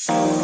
Thank.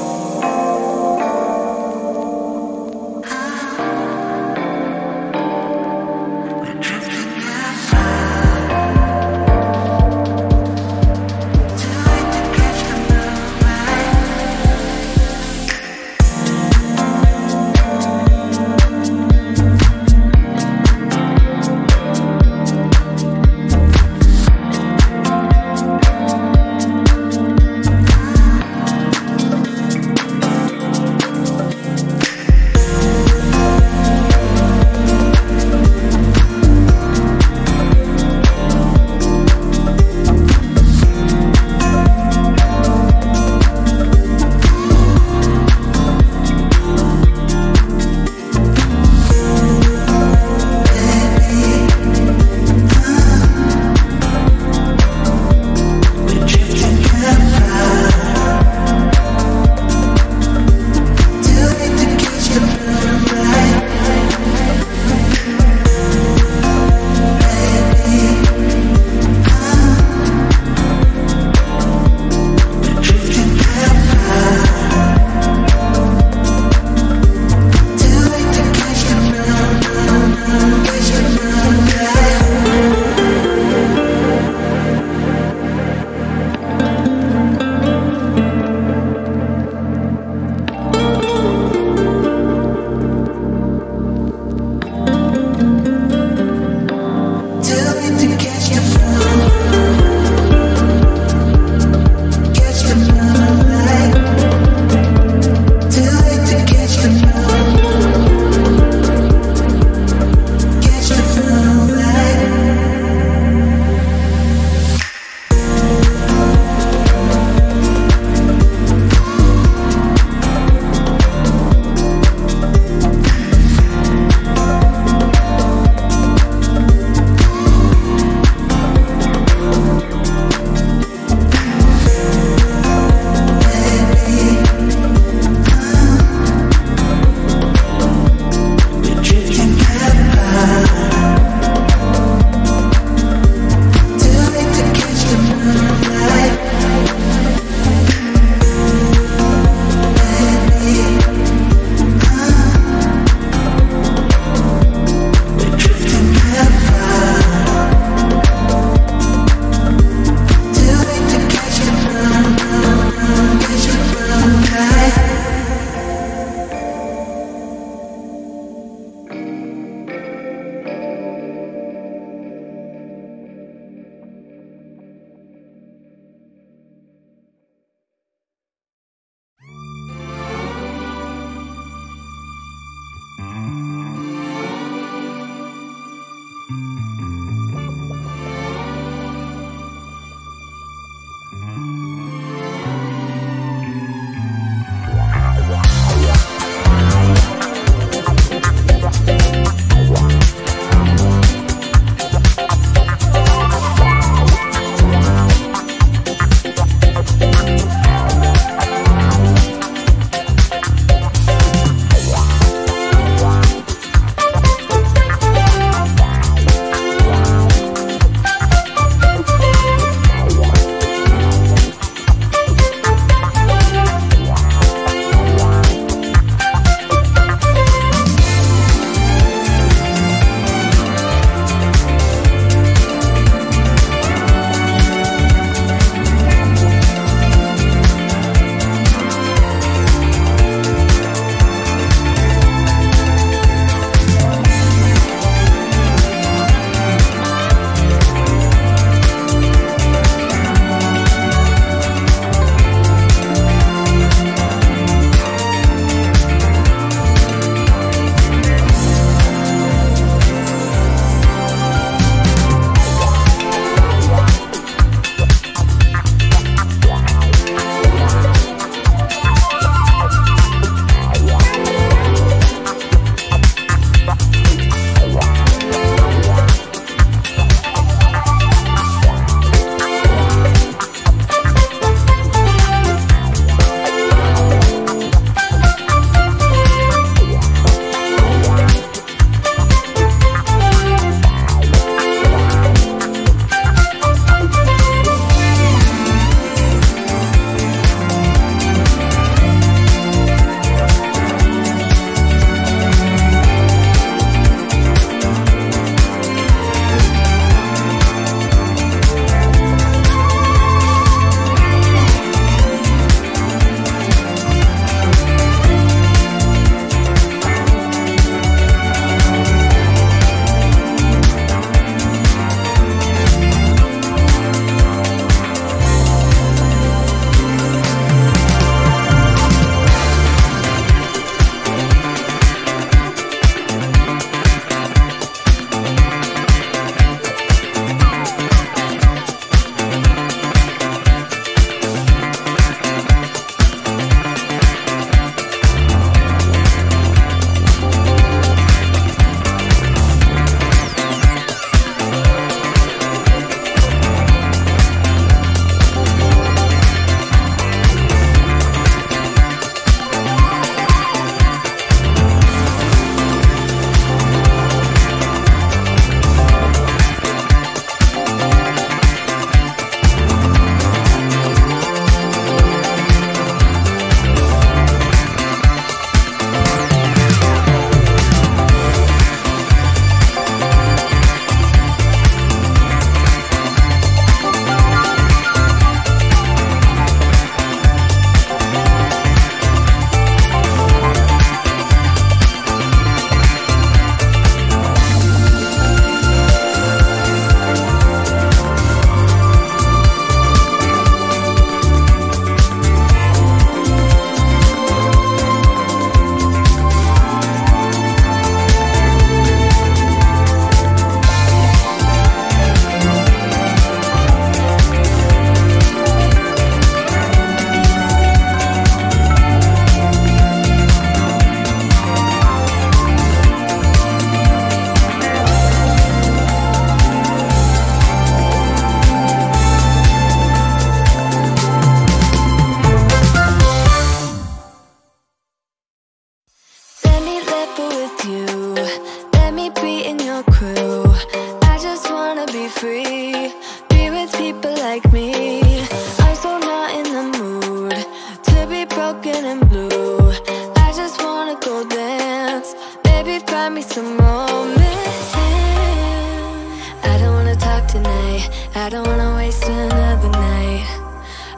I don't wanna waste another night.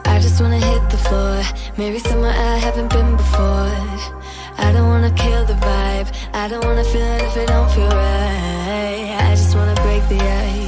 I just wanna hit the floor. Maybe somewhere I haven't been before. I don't wanna kill the vibe. I don't wanna feel it if it don't feel right. I just wanna break the ice.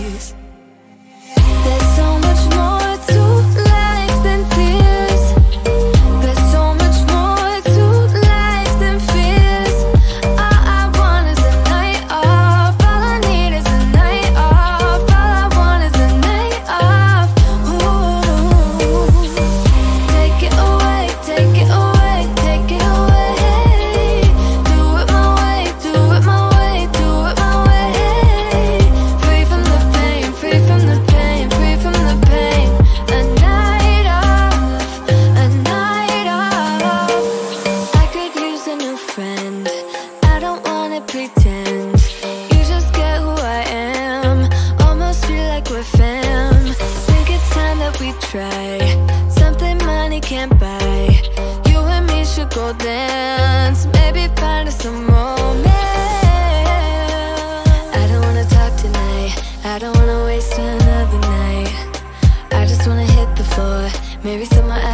I don't wanna waste another night. I just wanna hit the floor. Maybe somewhere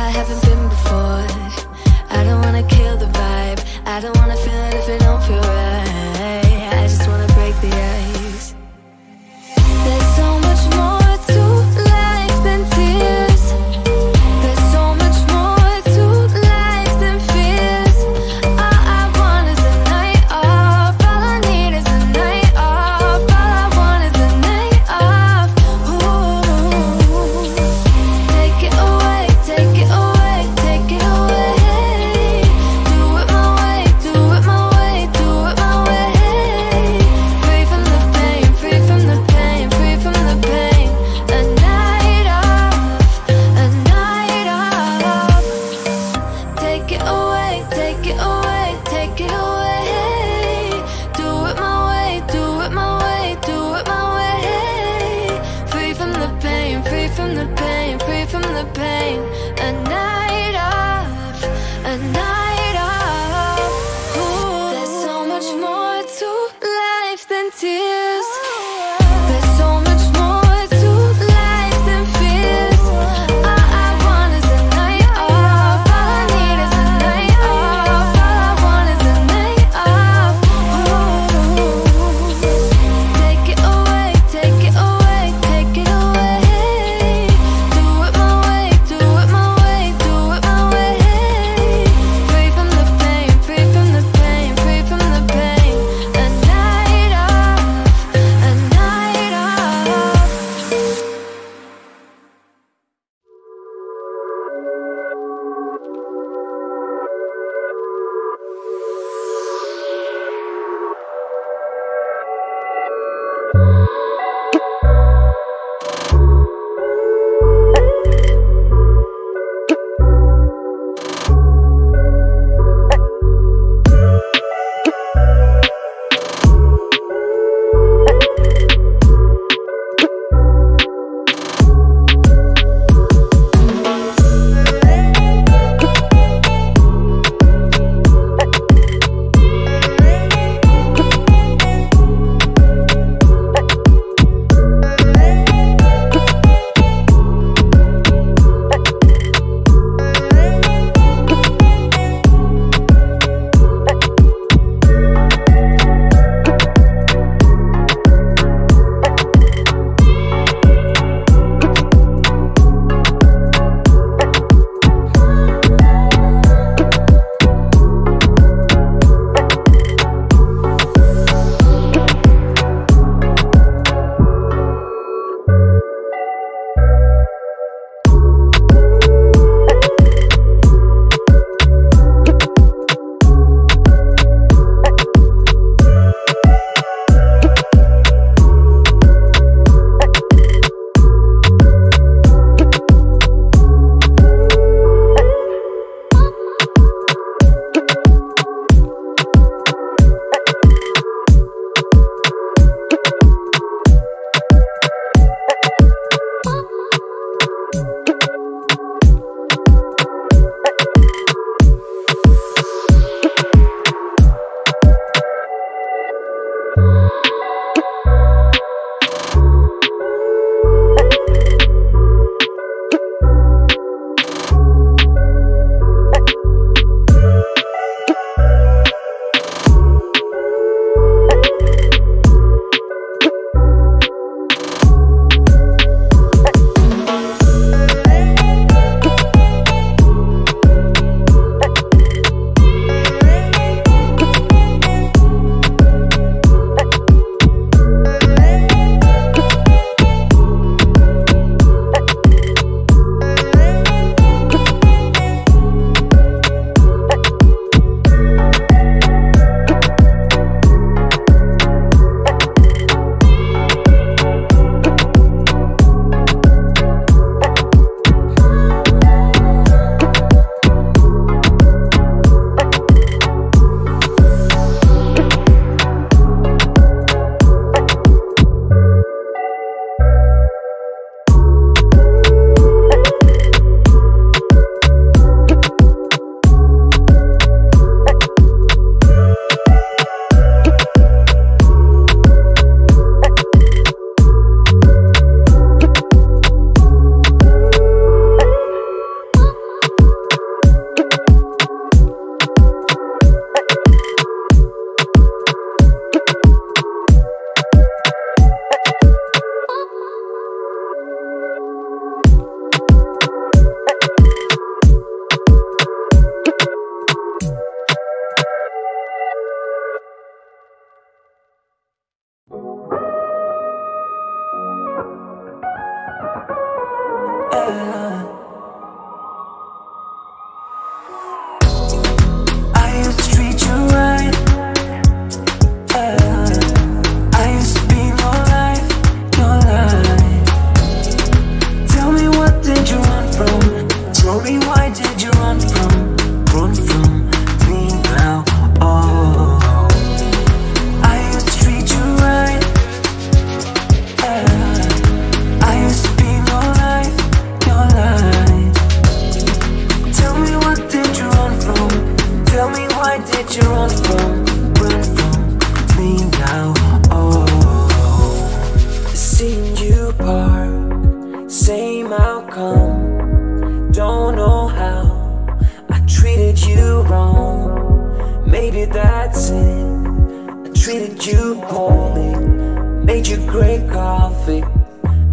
great coffee.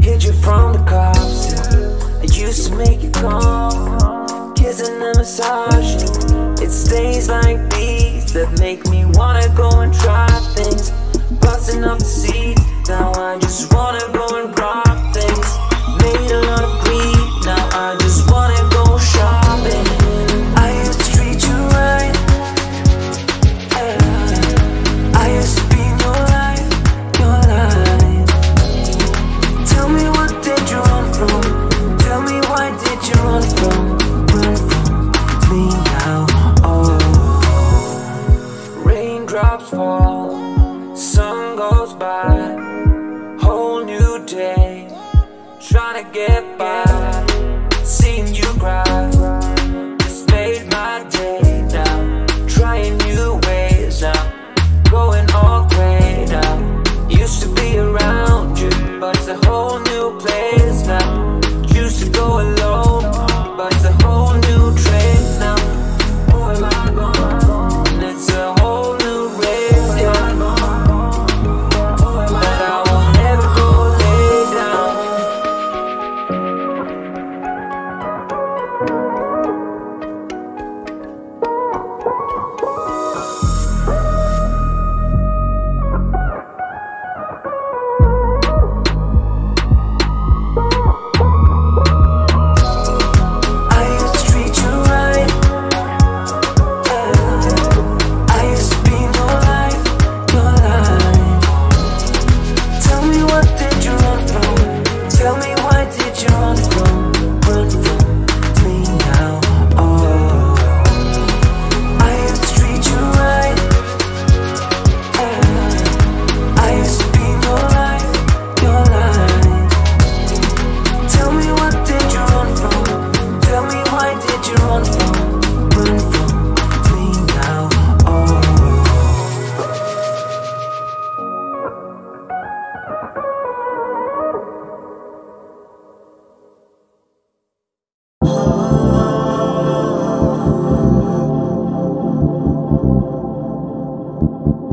Hid you from the cops. I used to make you calm Kissing and massaging. It's days like these That make me wanna go and try things. Busting up the seats Now I just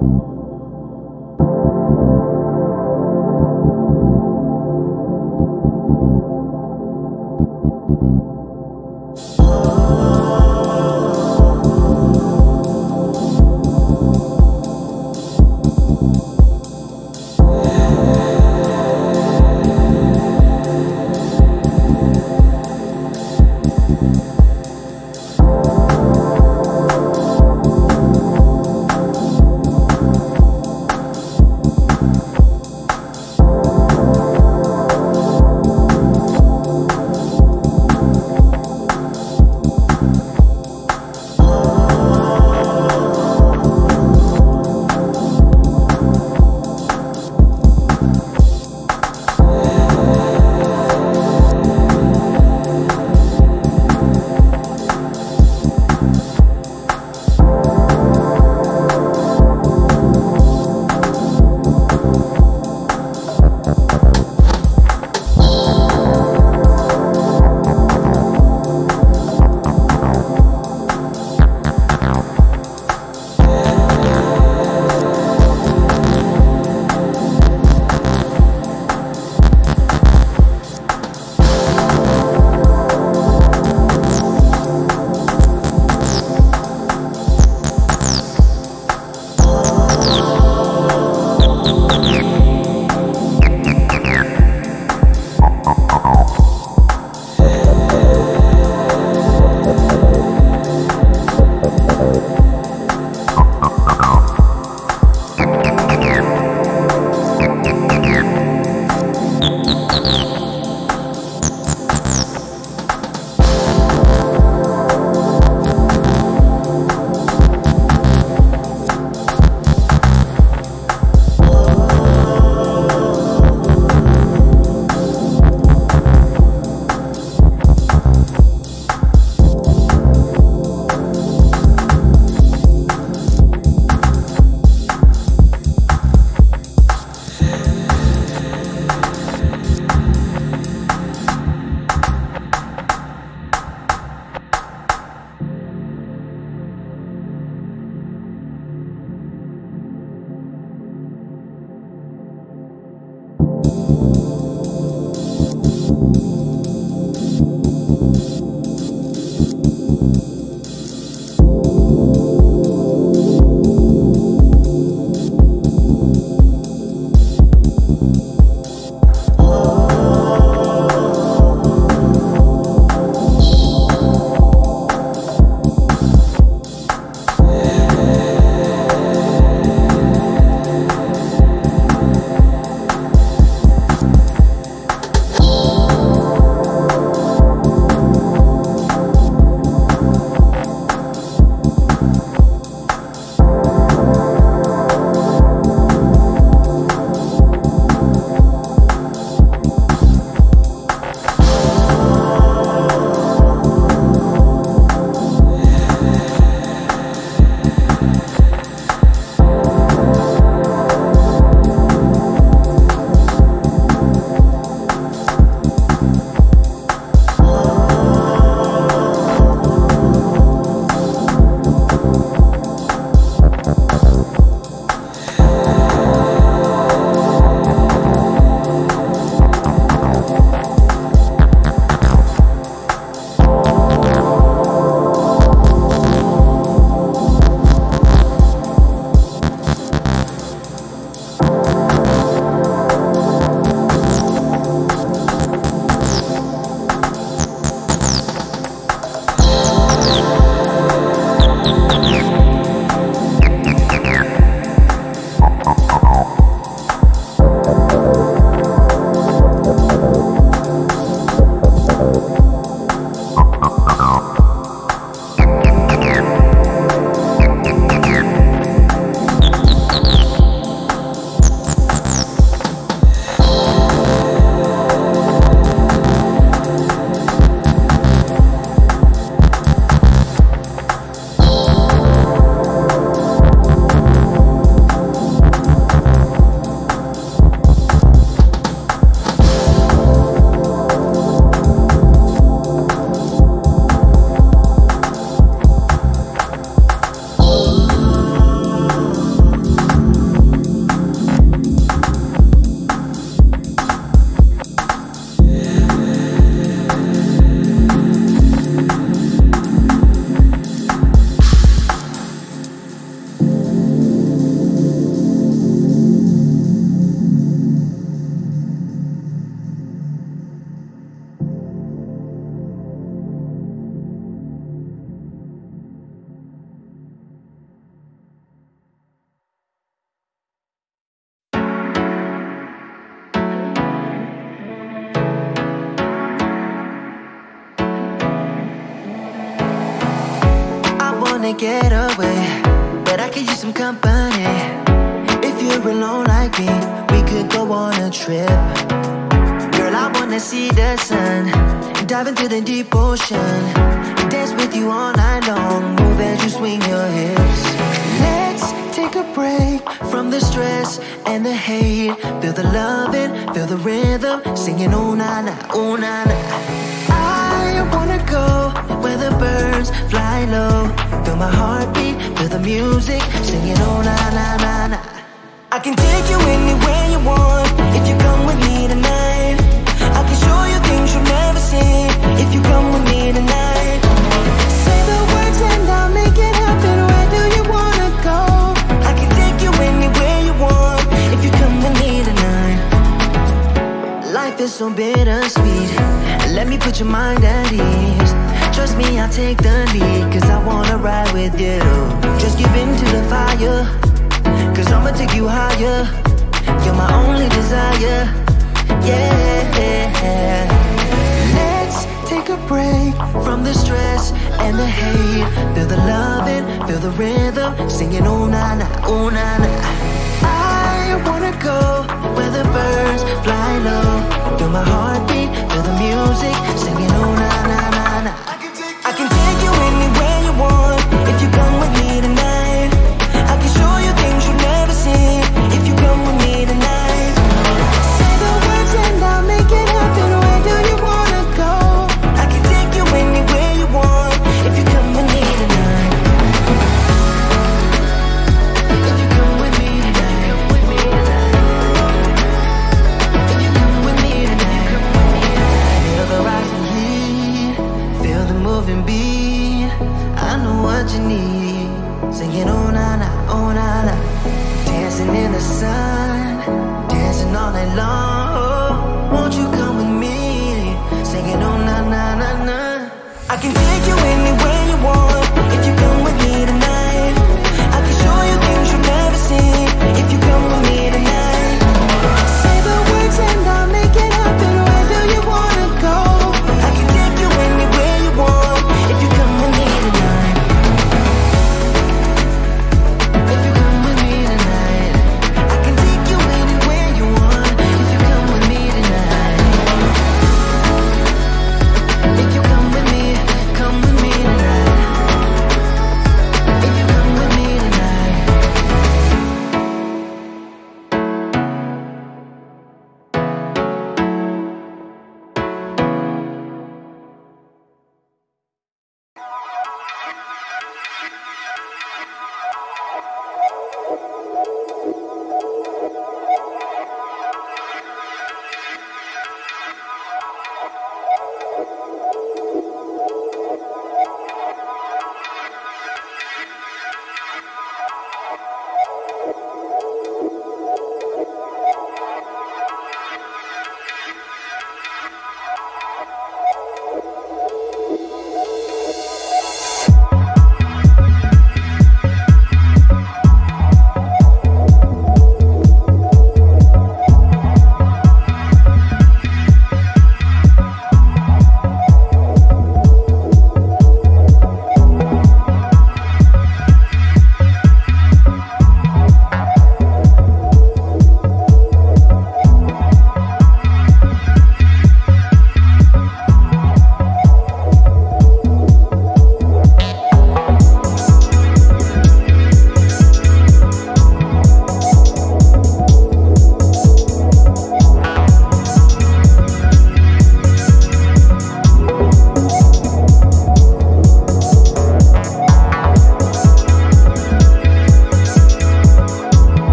you. get away But I could use some company. If you're alone like me We could go on a trip. Girl, I wanna see the sun Dive into the deep ocean. Dance with you all night long Move as you swing your hips. Let's take a break From the stress and the hate. Feel the loving, feel the rhythm Singing ooh na na, ooh na na go where the birds fly low. Feel my heartbeat, feel the music, singing oh na na na na. I can take you anywhere you want if you come with me.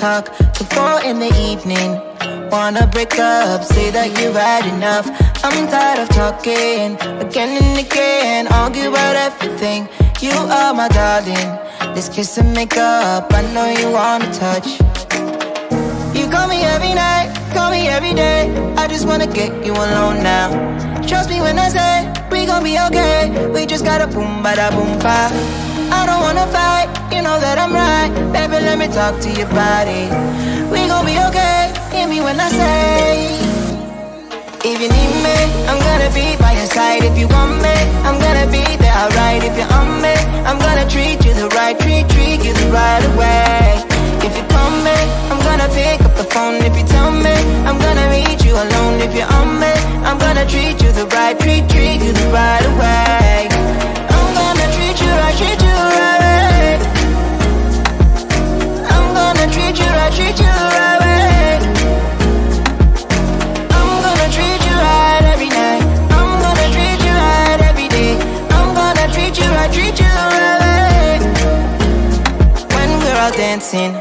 Talk. To four in the evening. Wanna break up, say that you've had enough. I'm tired of talking again and again, argue about everything. You are my darling. Let's kiss and make up. I know you wanna touch. You call me every night, call me every day. I just wanna get you alone now. Trust me when I say we gon' be okay. We just gotta boom, bada boom, ba. Let me talk to your body. We gon' be okay, hear me when I say. If you need me, I'm gonna be by your side. If you want me, I'm gonna be there, alright. If you're on me, I'm gonna treat you the right, treat, treat you the right way. If you call me, I'm gonna pick up the phone. If you tell me, I'm gonna meet you alone. If you're on me, I'm gonna treat you the right, treat, treat you the right way. I'm gonna treat you right, treat treat you right, treat you right way. I'm gonna treat you right every night. I'm gonna treat you right every day. I'm gonna treat you right, treat you right. When we're out dancing,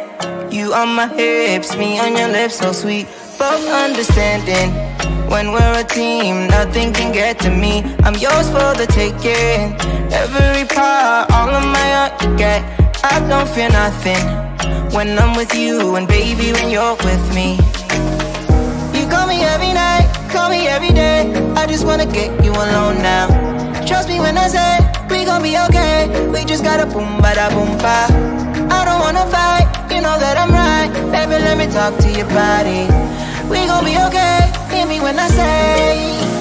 you on my hips, me on your lips, so sweet. Both understanding. When we're a team, nothing can get to me. I'm yours for the taking. Every part, all of my heart you get. I don't fear nothing when I'm with you and baby when you're with me. You call me every night, call me every day. I just wanna get you alone now. Trust me when I say we gon' be okay. We just gotta boom bada boom ba. I don't wanna fight, you know that I'm right. Baby let me talk to your body. We gon' be okay, hear me when I say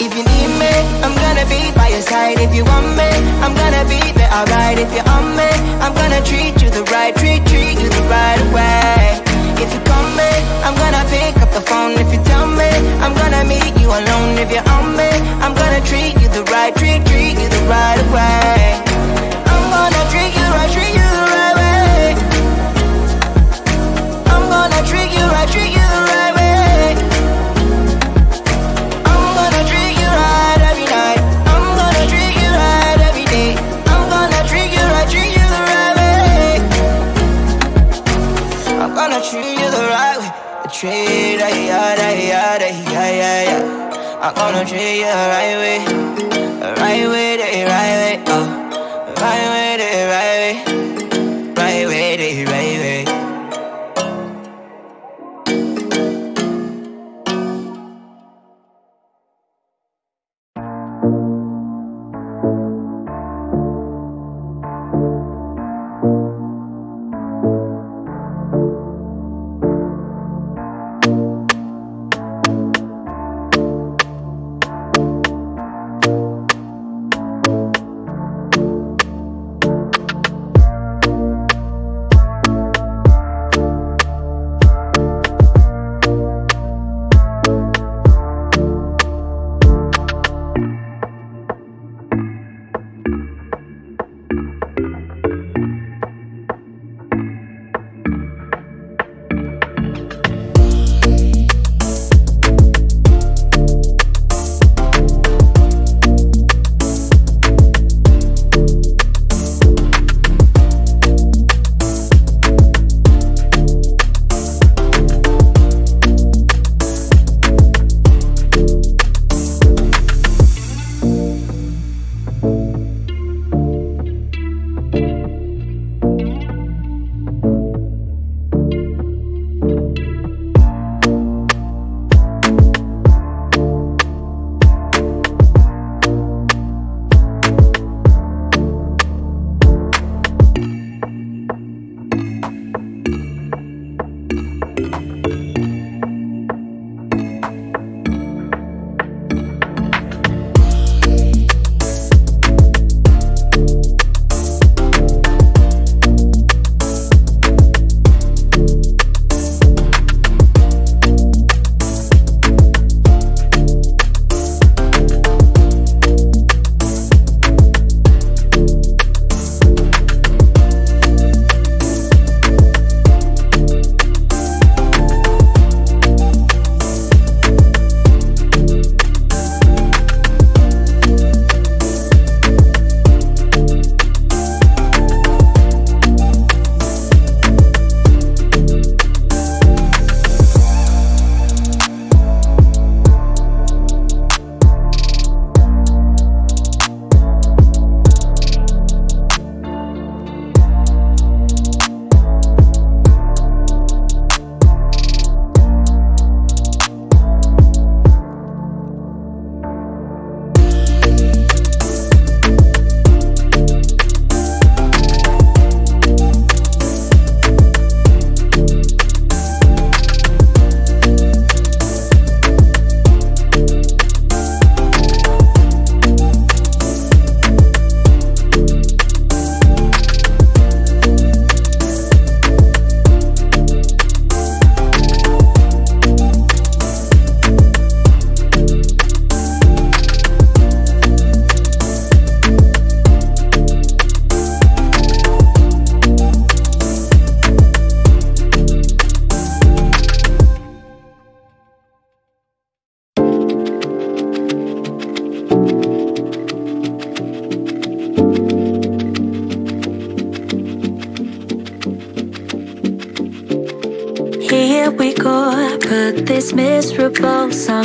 if you need me, I'm gonna be by your side. If you want me, I'm gonna be there, alright. If you're on me, I'm gonna treat you the right Treat, treat you the right way. If you call me, I'm gonna pick up the phone. If you tell me, I'm gonna meet you alone. If you're on me, I'm gonna treat you the right Treat, treat you the right way. I'm gonna treat you right, treat you the right way. I'm gonna treat you right, treat you Treat ya, ya, ya, ya, ya, ya. I'm gonna treat you right way, right way, right way, oh, right way, right way,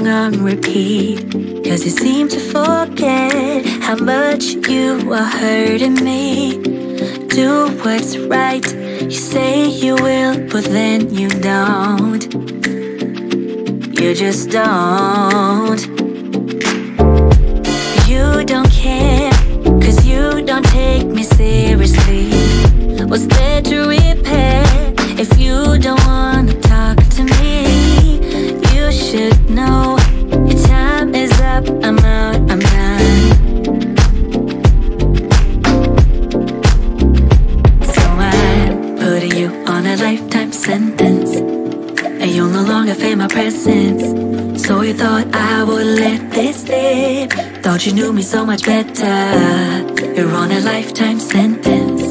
song on repeat. Cause you seem to forget how much you are hurting me. Do what's right, you say you will, but then you don't. You just don't. You don't care, cause you don't take me seriously. What's there Thought you knew me so much better. You're on a lifetime sentence.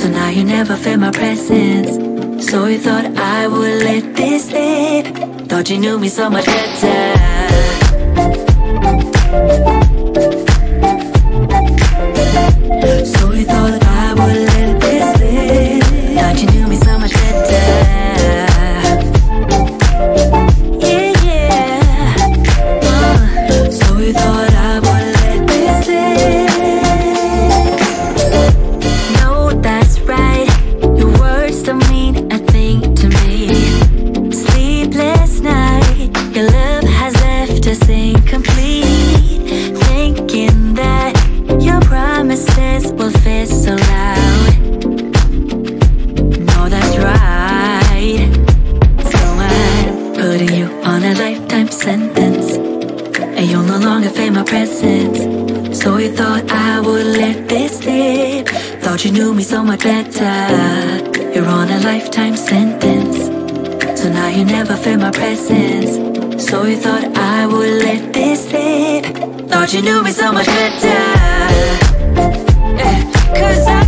So now you never feel my presence. So you thought I would let this slip. Thought you knew me so much better. On a lifetime sentence. And you'll no longer feel my presence. So you thought I would let this slip. Thought you knew me so much better. You're on a lifetime sentence. So now you never feel my presence. So you thought I would let this slip. Thought you knew me so much better. Eh, Cause I